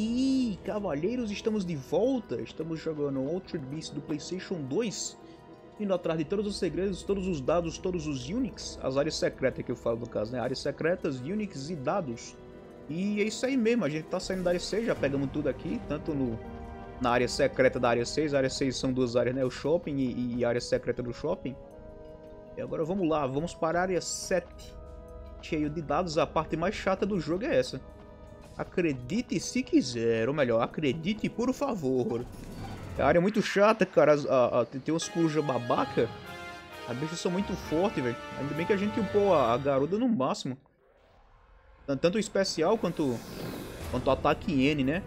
E cavalheiros, estamos de volta. Estamos jogando Altered Beast do PlayStation 2. Indo atrás de todos os segredos, todos os dados, todos os Unix. As áreas secretas que eu falo no caso, né? Áreas secretas, Unix e dados. E é isso aí mesmo, a gente tá saindo da área 6, já pegamos tudo aqui, tanto no, na área secreta da área 6. A área 6 são duas áreas, né? O shopping e, e a área secreta do shopping. E agora vamos lá, vamos para a área 7. Cheio de dados, a parte mais chata do jogo é essa. Acredite se quiser, ou melhor, acredite por favor. A área é muito chata, cara. A, a, tem umas corujas babaca. As bichas são muito fortes, velho. Ainda bem que a gente upou a, a garuda no máximo. Tanto o especial quanto, quanto o ataque N, né?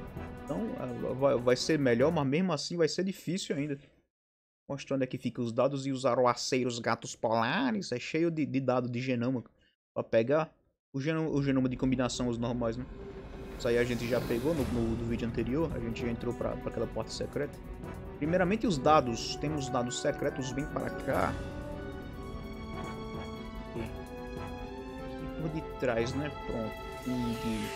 Então vai, vai ser melhor, mas mesmo assim vai ser difícil ainda. Mostrando aqui fica os dados e os aroaceiros gatos polares. É cheio de, de dados de genoma. Pra pegar o genoma, o genoma de combinação, os normais, né? Isso aí a gente já pegou no, no, no vídeo anterior, a gente já entrou para aquela porta secreta. Primeiramente os dados, temos dados secretos, vem para cá. Por de trás, né? Pronto. E,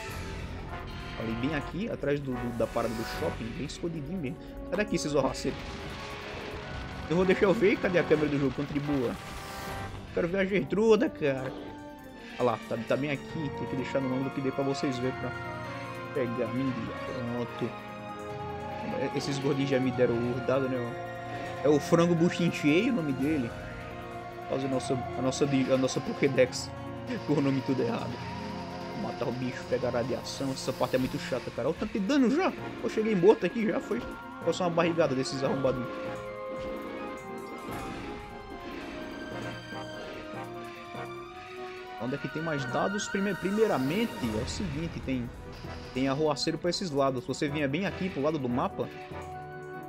ali bem aqui, atrás do, do, da parada do shopping, bem escondidinho mesmo. Sai daqui, esses orraceiros. Eu vou deixar eu ver, cadê a câmera do jogo? Contribua. Quero ver a Gertruda, cara. Olha lá, tá, tá bem aqui, tem que deixar no ângulo que dê pra vocês verem pra pegar, menino. Pronto. Esses gordinhos já me deram o dado, né? É o frango buchinho cheio o nome dele. Fazer a nossa, a nossa, a nossa Pokédex com o nome tudo errado. Matar o bicho, pegar radiação. Essa parte é muito chata, cara. Olha o tanto de dano já. Eu cheguei morto aqui já, foi. Foi só uma barrigada desses arrombados. Onde é que tem mais dados? Primeiramente, é o seguinte, tem tem arruaceiro pra esses lados. Se você vinha bem aqui pro lado do mapa...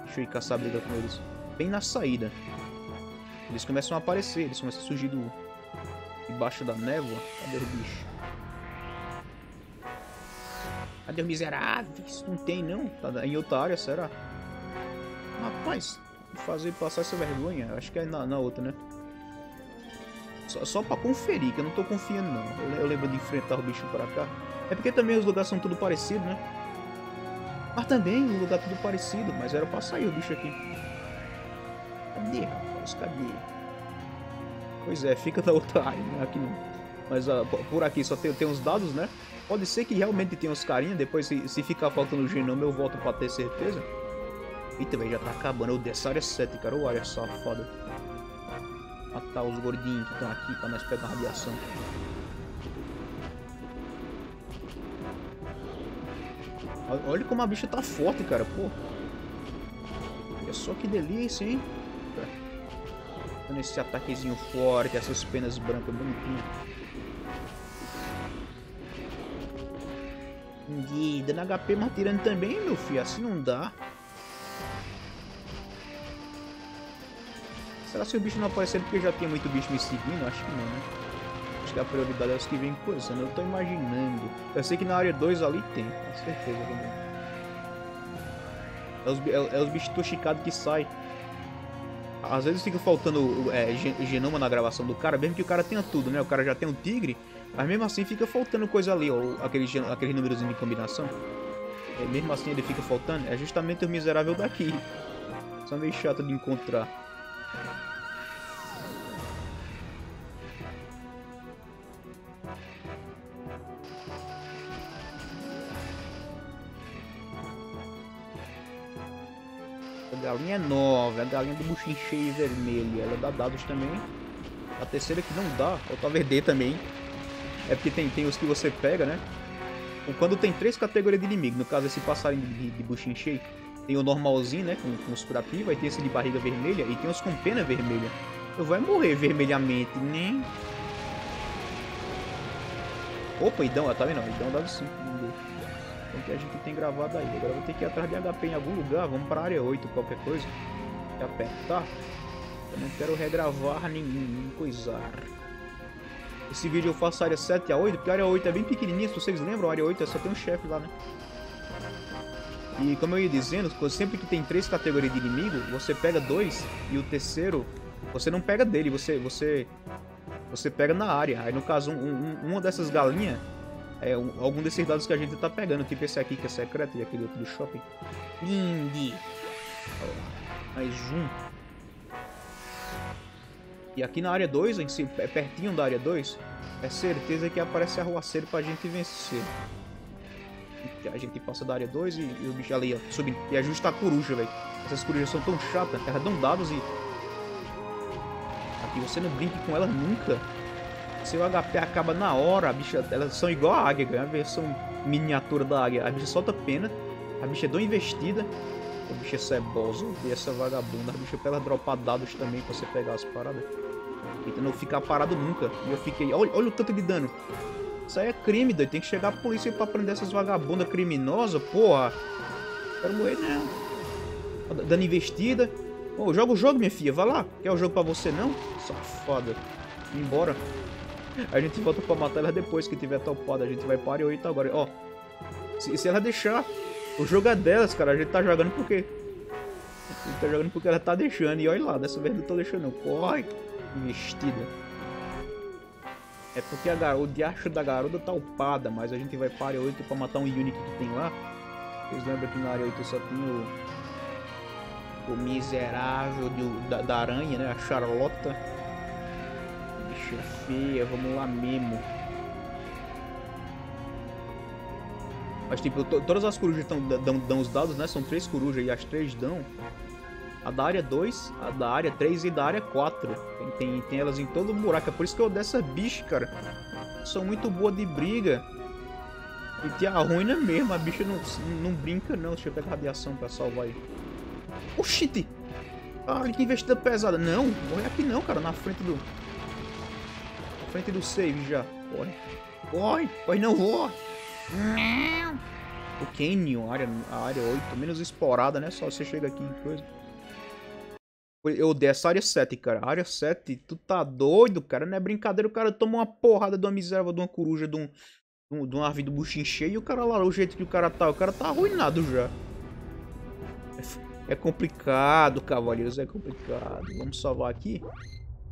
Deixa eu ir caçar a briga com eles. Bem na saída. Eles começam a aparecer, eles começam a surgir do... Debaixo da névoa. Cadê o bicho? Cadê os miseráveis? Não tem não. Tá em outra área, será? Rapaz, fazer passar essa vergonha. Acho que é na, na outra, né? Só, só pra conferir, que eu não tô confiando não. Eu, eu lembro de enfrentar o bicho pra cá. É porque também os lugares são tudo parecido, né? Mas também um lugar tudo parecido, mas era pra sair o bicho aqui. Cadê, rapaz? Cadê? Pois é, fica da outra área, né? Aqui não. Mas uh, por aqui só tem, tem uns dados, né? Pode ser que realmente tenha uns carinhas, depois se, se ficar faltando o genoma eu volto pra ter certeza. Eita, velho, já tá acabando. Eu dessa área 7, cara. Ô área safada. Matar os gordinhos que estão aqui pra nós pegar radiação. Olha como a bicha tá forte, cara, pô. Olha só que delícia, hein? Olha esse ataquezinho forte, essas penas brancas bonitinhas. E dando HP, mas tirando também, meu filho. Assim não dá. Será que o bicho não apareceu porque já tinha muito bicho me seguindo? Acho que não, né? Que a prioridade é os que vêm coisando. Eu tô imaginando. Eu sei que na área 2 ali tem, com certeza também. É os, é, é os bichos toxicados que saem. Às vezes fica faltando é, genoma na gravação do cara, mesmo que o cara tenha tudo, né? O cara já tem um tigre, mas mesmo assim fica faltando coisa ali, ó, aquele, aquele números de combinação. É, mesmo assim ele fica faltando. É justamente o miserável daqui. Só meio chato de encontrar. Galinha é nova, a galinha do buchinho cheio vermelho. Ela dá dados também. A terceira que não dá, ou talvez dê também. É porque tem, tem os que você pega, né? Quando tem três categorias de inimigo, no caso esse passarinho de, de cheio, tem o normalzinho, né? Com, com os curativos, aí tem esse de barriga vermelha e tem os com pena vermelha. Eu vai morrer vermelhamente, né? Opa, Idão, tá vendo? Idão dá 5 então que a gente tem gravado aí. Agora vou ter que ir atrás de HP em algum lugar. Vamos para área 8, qualquer coisa. E apertar. Eu não quero regravar nem, nem coisar. Esse vídeo eu faço área 7 a 8, porque a área 8 é bem pequenininha, se vocês lembram, a área 8 é só tem um chefe lá, né? E como eu ia dizendo, sempre que tem três categorias de inimigo, você pega dois e o terceiro, você não pega dele, você você você pega na área. Aí no caso, um, um, uma dessas galinhas é um, algum desses dados que a gente tá pegando, tipo esse aqui que é secreto e aquele outro do shopping. Lindy! Mais um. E aqui na área 2, em si, é pertinho da área 2, é certeza que aparece arruaceiro pra gente vencer. A gente passa da área 2 e, e, o bicho ali, ó, subindo. E ajusta a coruja, velho. Essas corujas são tão chatas, elas dão dados e... Aqui você não brinque com elas nunca. Seu HP acaba na hora, a bicha, elas são igual a águia, é a versão miniatura da águia. A bicha solta pena, a bicha é tão investida, a bicha é cebosa, e essa vagabunda, a bicha pela dropar dados também pra você pegar as paradas. Tenta não ficar parado nunca. E eu fiquei, olha, olha o tanto de dano. Isso aí é crime, doido. Tem que chegar a polícia pra prender essas vagabundas criminosas, porra. Quero morrer não. Dando investida. Oh, joga o jogo, minha filha. Vai lá. Quer o jogo pra você, não? Safada. Embora. A gente volta pra matar ela depois que tiver topado. A gente vai para 8 agora. Ó, se, se, ela deixar, o jogo é delas, cara. A gente tá jogando porque... A gente tá jogando porque ela tá deixando. E olha lá, dessa vez não tô deixando. Corre, investida. É porque a garota, o diacho da garota tá upada, mas a gente vai para área 8 pra matar um Unique que tem lá. Vocês lembram que na área 8 só tem o... O miserável do, da, da aranha, né? A Charlota bicha feia, vamos lá mesmo. Mas tipo, todas as corujas tão, dão, dão os dados, né? São três corujas e as três dão. A da área 2, a da área 3 e da área 4. Tem, tem, tem, elas em todo o buraco. É por isso que eu dessa bicha, cara. São muito boa de briga. E te arruina mesmo. A bicha não, não brinca, não. Deixa eu pegar radiação pra salvar aí. Oxite! Ah, que investida pesada. Não, morre aqui não, cara. Na frente do frente do save já. Corre. Corre. Corre, não vou. O Canyon, área, a área 8, menos explorada, né? Só você chega aqui em coisa. Eu odeio essa área 7, cara. área 7, tu tá doido, cara. Não é brincadeira. O cara toma uma porrada de uma miséria de uma coruja, de um, de uma ave do buchinho cheio. E o cara lá, o jeito que o cara tá, o cara tá arruinado já. É, é complicado, cavaleiros, é complicado. Vamos salvar aqui.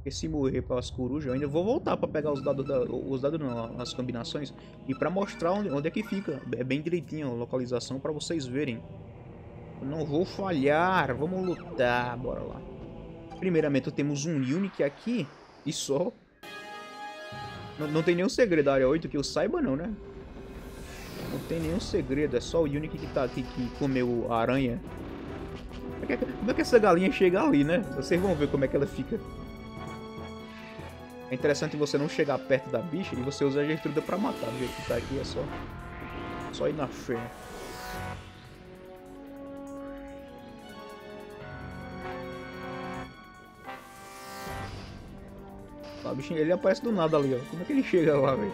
Porque se morrer pelas corujas, eu ainda vou voltar pra pegar os dados, da, os dados não, as combinações. E pra mostrar onde, onde é que fica. É bem direitinho a localização pra vocês verem. Eu não vou falhar, vamos lutar, bora lá. Primeiramente temos um Unique aqui e só. Não, não tem nenhum segredo área 8 que eu saiba não, né? Não tem nenhum segredo, é só o Unique que tá aqui que comeu a aranha. Como é que essa galinha chega ali, né? Vocês vão ver como é que ela fica. É interessante você não chegar perto da bicha e você usar a Gertruda pra matar. Do jeito que tá aqui é só, só ir na fé. O bichinho ele aparece do nada ali, ó. Como é que ele chega lá, velho?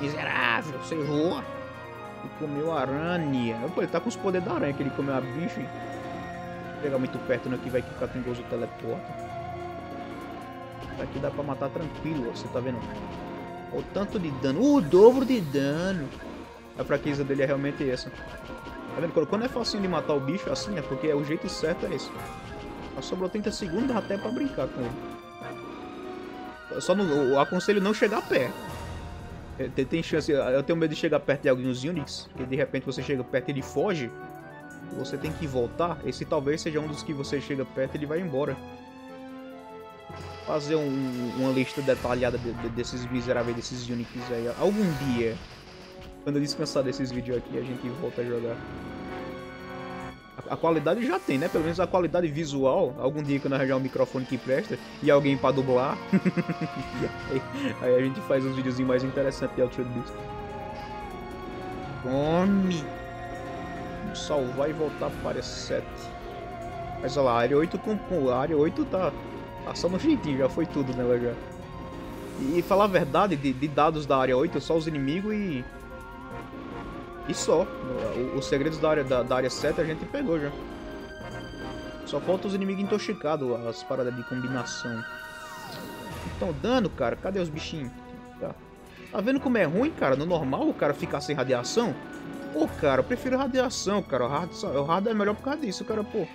Miserável, você errou. Ele comeu aranha. Pô, ele tá com os poderes da aranha, que ele comeu a bicha. Pegar muito perto, né? Que vai ficar tem gosto teleporta. Aqui dá pra matar tranquilo, você tá vendo? O tanto de dano, o dobro de dano. A fraqueza dele é realmente essa. Tá vendo? Quando é facinho de matar o bicho assim, é porque o jeito certo é esse. Só sobrou 30 segundos até pra brincar com ele. Só no, eu aconselho não chegar perto. É, tem, tem chance, eu tenho medo de chegar perto de alguns Unix, que de repente você chega perto e ele foge. Você tem que voltar. Esse talvez seja um dos que você chega perto e ele vai embora fazer um, uma lista detalhada de, de, desses miseráveis, desses Unix aí. Algum dia, quando eu descansar desses vídeos aqui, a gente volta a jogar. A, a, qualidade já tem, né? Pelo menos a qualidade visual. Algum dia quando arranjar um microfone que presta e alguém pra dublar. aí, aí, a gente faz uns videozinhos mais interessantes de Altered Beast. Come! Vamos salvar e voltar para a área 7. Mas olha lá, a área 8 com a área 8 tá Passou no jeitinho, já foi tudo nela já. E, falar a verdade, de, de, dados da área 8, só os inimigos e. E só. os segredos da área, da, da, área 7 a gente pegou já. Só falta os inimigos intoxicados, as paradas de combinação. Então, dano, cara. Cadê os bichinhos? Tá. tá vendo como é ruim, cara? No normal o cara ficar sem radiação? Pô, cara, eu prefiro radiação, cara. O hard, o hard é melhor por causa disso, cara, pô.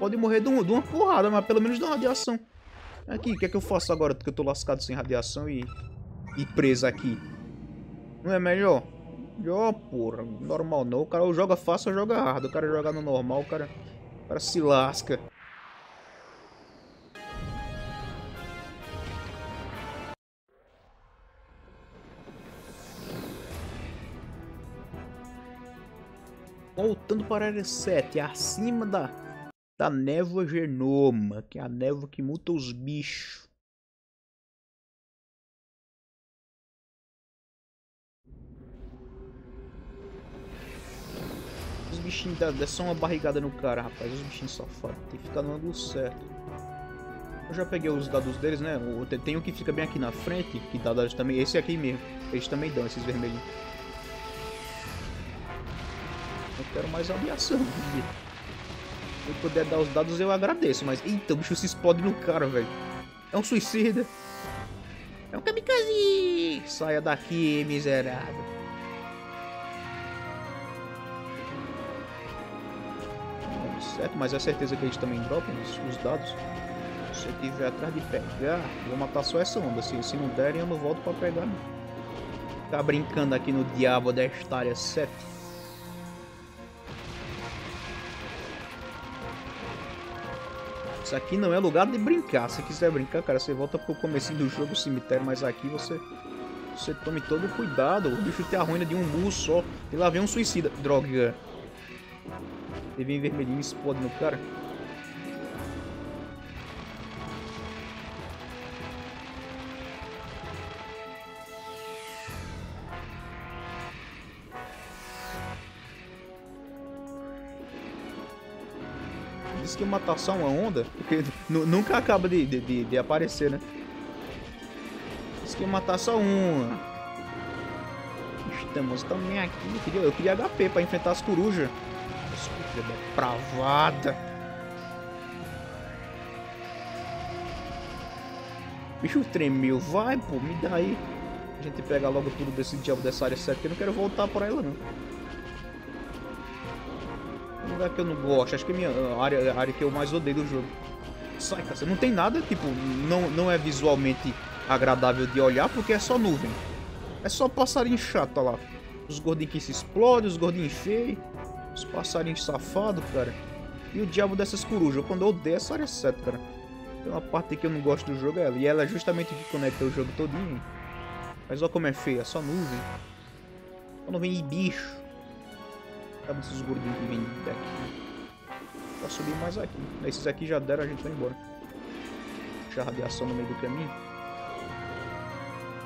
Pode morrer de, um, de uma porrada, mas pelo menos de uma radiação. Aqui, o que é que eu faço agora que eu tô lascado sem radiação e, e preso aqui? Não é melhor? Melhor, porra. Normal não. O cara joga fácil ou joga hard. O cara joga no normal, o cara, o cara se lasca. Voltando para a área 7, acima da, da névoa genoma, que é a névoa que muta os bichos. Os bichinhos dão só uma barrigada no cara, rapaz. Os bichinhos safados. Tem que ficar no ângulo certo. Eu já peguei os dados deles, né? Tem um que fica bem aqui na frente, que dá dados também. Esse aqui mesmo. Eles também dão, esses vermelhinhos. Eu quero mais aviação. Eu puder dar os dados, eu agradeço. Mas, eita, o bicho se explode no cara, velho. É um suicida. É um kamikaze. Saia daqui, miserável. Certo, mas é certeza que eles também dropam os, os dados. Se eu tiver atrás de pegar, vou matar só essa onda. Se, se não derem, eu não volto pra pegar. Não. Tá brincando aqui no diabo desta área 7. Isso aqui não é lugar de brincar. Se quiser brincar, cara, você volta pro começo do jogo, cemitério, mas aqui você você tome todo cuidado. O bicho tem a ruína de um burro só. E lá vem um suicida. Droga. Ele vem vermelhinho explode no cara. Que matar só uma onda, porque nunca acaba de, de, de, aparecer, né? Que matar só uma. Estamos também aqui. Eu queria, eu queria HP pra enfrentar as corujas. Coruja depravada. Bicho tremeu. Vai, pô, me dá aí. A gente pega logo tudo desse diabo dessa área 7, que eu não quero voltar pra ela, não lugar que eu não gosto. Acho que é minha área, área que eu mais odeio do jogo. Sai, cara. Não tem nada, tipo, não, não é visualmente agradável de olhar porque é só nuvem. É só passarinho chato, lá. Os gordinhos que se explodem, os gordinhos feios. Os passarinhos safados, cara. E o diabo dessas corujas. Quando eu odeio essa área 7, cara. Tem uma parte que eu não gosto do jogo é ela. E ela é justamente que conecta o jogo todinho. Mas olha como é feia, é só nuvem. Quando vem bicho. Cadê esses gordinhos que vêm daqui? Pra subir mais aqui. Esses aqui já deram, a gente vai embora. Deixa a radiação no meio do caminho.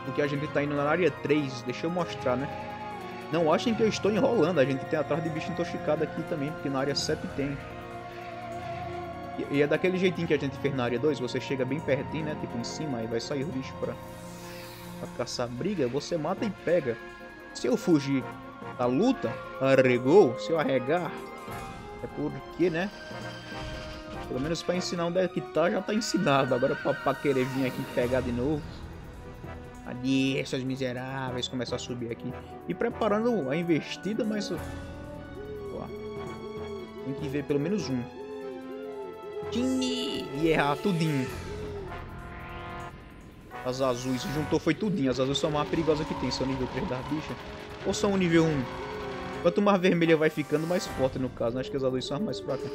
Porque a gente tá indo na área 3. Deixa eu mostrar, né? Não achem que eu estou enrolando. A gente tem atrás de bicho intoxicado aqui também. Porque na área 7 tem. E é daquele jeitinho que a gente fez na área 2. Você chega bem pertinho, né? Tipo em cima. Aí vai sair o bicho pra, pra caçar briga. Você mata e pega. Se eu fugir da luta, arregou, se eu arregar, é porque, né? Pelo menos para ensinar onde é que tá, já tá ensinado. Agora pra, pra querer vir aqui pegar de novo. Ali, essas miseráveis começam a subir aqui. E preparando a investida, mas... Ó, tem que ver pelo menos um. E errar tudinho. As azuis, juntou foi tudinho. As azuis são a mais perigosas que tem, são nível 3 da bicha. Ou são o nível 1? Quanto mais vermelha vai ficando, mais forte no caso. Acho que as azuis são mais fracas.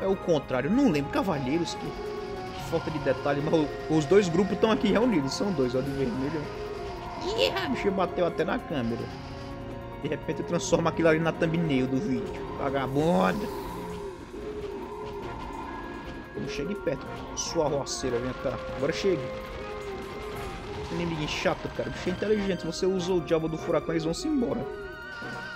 É o contrário. Não lembro. Cavalheiros, que, que falta de detalhe. Mas os dois grupos estão aqui reunidos. São dois, ó, de vermelho. Ih, o bicho bateu até na câmera. De repente eu transformo aquilo ali na thumbnail do vídeo. Vagabunda. Não chegue perto, sua roceira, vem cá. Agora chegue. Inimigo chato, cara. Bicho é inteligente. Se você usa o diabo do furacão, eles vão se embora.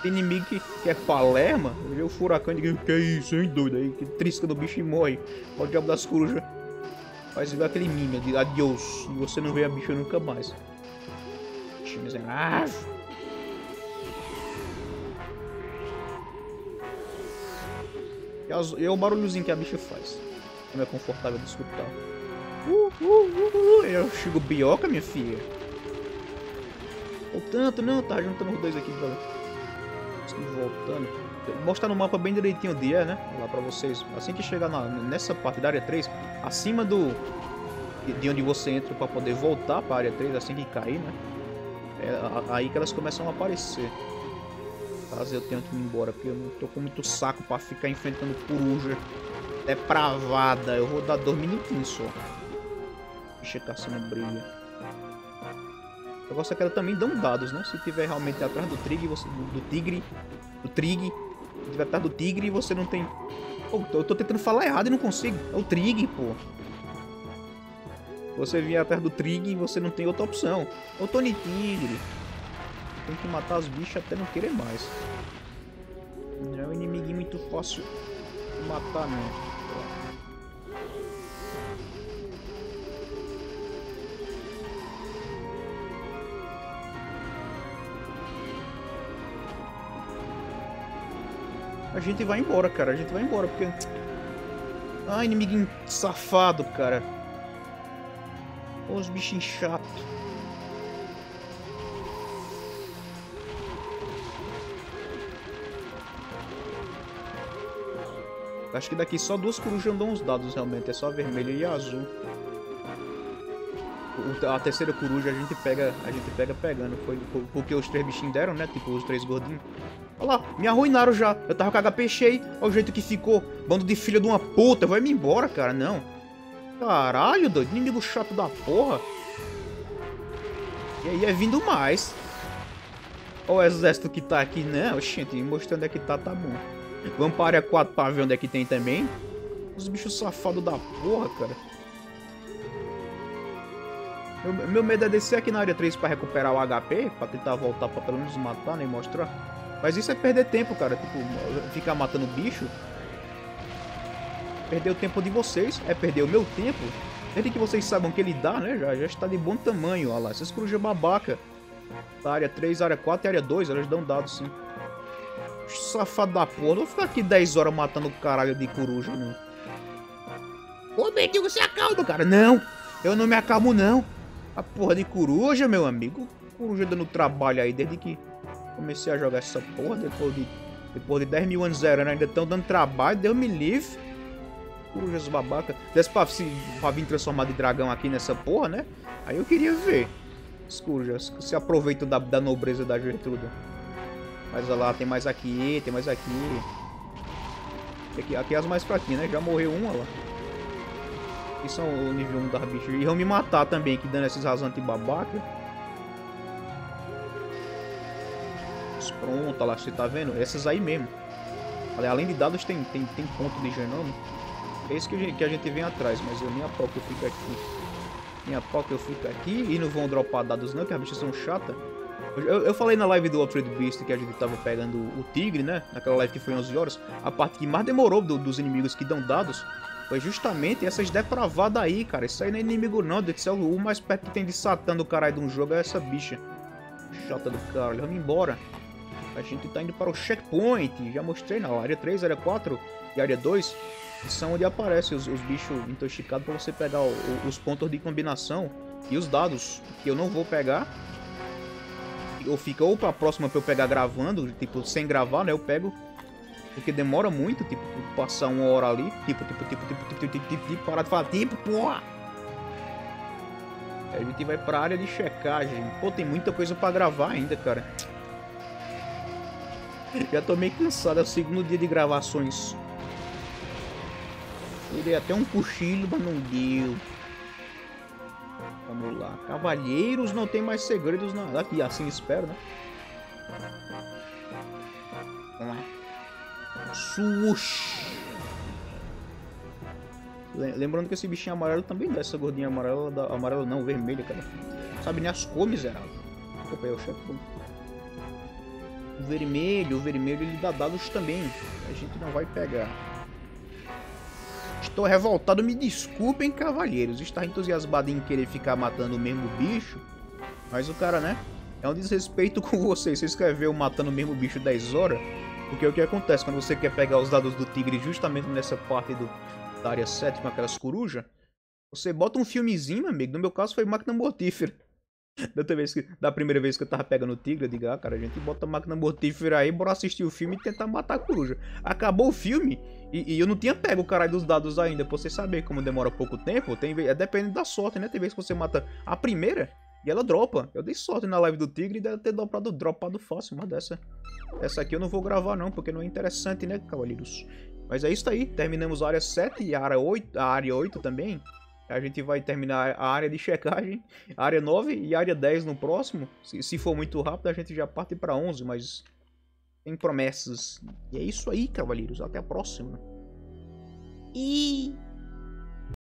Inimigo que, que é palerma, vê o furacão e diz, que isso, hein, doido aí, que trisca no bicho e morre. Olha o diabo das corujas. Faz igual aquele mime de adiós. E você não vê a bicha nunca mais. Bicho miserável. E é o barulhozinho que a bicha faz. Não é confortável de escutar. Uh, uh, uh, uh. Eu chego bioca, minha filha. O tanto, não, tá juntando os dois aqui, galera. Voltando. Mostrar no mapa bem direitinho onde é, né? Lá pra vocês. Assim que chegar na, nessa parte da área 3, acima do. de onde você entra para poder voltar para a área 3 assim que cair, né? É aí que elas começam a aparecer. Caso eu tenha que ir embora, porque eu não tô com muito saco para ficar enfrentando coruja depravada. Eu vou dar dois minutinhos só. Bicha caçando brilha. O negócio é que ela também dão dados, né? Se tiver realmente atrás do tigre, você, do, tigre, do trig, se tiver atrás do tigre, você não tem... Pô, eu tô tentando falar errado e não consigo. É o trig, pô você vier atrás do Trig e você não tem outra opção. Ô Tony Tigre. Tem que matar os bichos até não querer mais. Não é um inimiguinho muito fácil de matar não. A gente vai embora, cara. A gente vai embora, porque... Ah, inimiguinho safado, cara. Os bichinhos chatos. Acho que daqui só duas corujas dão os dados realmente, é só vermelho e azul. a terceira coruja a gente pega, a gente pega pegando, foi porque os três bichinhos deram, né? Tipo os três gordinhos. Olha lá, me arruinaram já. Eu tava com HP cheio, olha o jeito que ficou. Bando de filha de uma puta, vai-me embora, cara, não. Caralho, doido. Inimigo chato da porra. E aí é vindo mais. Olha o exército que tá aqui, né? Oxente, mostrando onde é que tá, tá bom. Vamos para a área 4 pra ver onde é que tem também. Os bichos safados da porra, cara. Meu, meu, medo é descer aqui na área 3 pra recuperar o HP, pra tentar voltar pra pelo menos matar, né, e mostrar. Mas isso é perder tempo, cara. Tipo, ficar matando bicho Perder o tempo de vocês é perder o meu tempo. Desde que vocês saibam que ele dá, né? Já, já está de bom tamanho, olha lá. Essas corujas babaca. Da área 3, área 4 e área 2, elas dão dados sim. Safado da porra. Não vou ficar aqui 10 horas matando o caralho de coruja, não. Ô, mendigo, se acalma, cara. Não, eu não me acalmo, não. A porra de coruja, meu amigo. Coruja dando trabalho aí desde que comecei a jogar essa porra. Depois de, depois de 10 mil anos zero, né? Ainda estão dando trabalho. Deus me livre corujas babaca. Desse pra, se, pra vir transformado em dragão aqui nessa porra, né? Aí eu queria ver. As se aproveitam da, da nobreza da Gertruda. Mas olha lá, tem mais aqui, tem mais aqui. Aqui, aqui é as mais fraquinhas, né? Já morreu uma lá. Aqui são o nível 1 das bichas. E vão me matar também, que dando esses rasantes babaca. Pronto, lá, você tá vendo? Essas aí mesmo. Além de dados, tem, tem, tem ponto de genoma. É isso que a gente, que a gente vem atrás, mas eu nem a pau que eu fico aqui. Nem a pau que eu fico aqui e não vão dropar dados não, que as bichas são chatas. Eu, eu, falei na live do Altered Beast que a gente tava pegando o tigre, né? Naquela live que foi 11 horas. A parte que mais demorou do, dos inimigos que dão dados foi justamente essas depravadas aí, cara. Isso aí não é inimigo não, Deus do céu. O mais perto que tem de Satã do caralho de um jogo é essa bicha. Chata do caralho. Vamos embora. A gente tá indo para o checkpoint. Já mostrei na área 3, área 4 e área 2 são onde aparecem os, os bichos intoxicados para você pegar o, os pontos de combinação e os dados, que eu não vou pegar. Ou fica ou pra próxima pra eu pegar gravando, tipo, sem gravar, né? Eu pego. Porque demora muito, tipo, passar uma hora ali. Tipo, tipo, tipo, tipo, tipo, tipo, tipo, tipo, parar de falar, tipo, porra! A gente vai pra área de checagem. Pô, tem muita coisa pra gravar ainda, cara. Já tô meio cansado, é o segundo dia de gravações. Eu dei até um cochilo, mas não deu. Vamos lá. Cavalheiros não tem mais segredos na... Aqui, assim espero, né? Vamos lá. Sush. Lembrando que esse bichinho amarelo também dá essa gordinha amarela, da... amarela não, vermelha, cara. Sabe nem as cores, miserável. Opa, é o chefe. O vermelho, o vermelho ele dá dados também. A gente não vai pegar. Estou revoltado, me desculpem, cavalheiros. Estar entusiasmado em querer ficar matando o mesmo bicho. Mas o cara, né? É um desrespeito com vocês. Você escreveu matando o mesmo bicho 10 horas. Porque o que acontece quando você quer pegar os dados do tigre justamente nessa parte do, da área 7 com aquelas corujas? Você bota um filmezinho, meu amigo. No meu caso foi máquina mortífera. Da, outra vez que, da primeira vez que eu tava pegando o tigre, eu digo, ah, cara, a gente bota a máquina mortífera aí, bora assistir o filme e tentar matar a coruja. Acabou o filme e, e eu não tinha pego o caralho dos dados ainda, pra você saber como demora pouco tempo, tem, é depende da sorte, né? Tem vezes que você mata a primeira e ela dropa. Eu dei sorte na live do tigre e deve ter dropado, dropado fácil, mas dessa. Essa aqui eu não vou gravar não, porque não é interessante, né, cavaleiros? Mas é isso aí, terminamos a área 7 e a área 8, a área 8 também. A gente vai terminar a área de checagem, área 9 e área 10 no próximo. Se, se for muito rápido, a gente já parte para 11, mas tem promessas. E é isso aí, cavaleiros. Até a próxima. E...